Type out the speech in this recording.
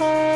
Bye.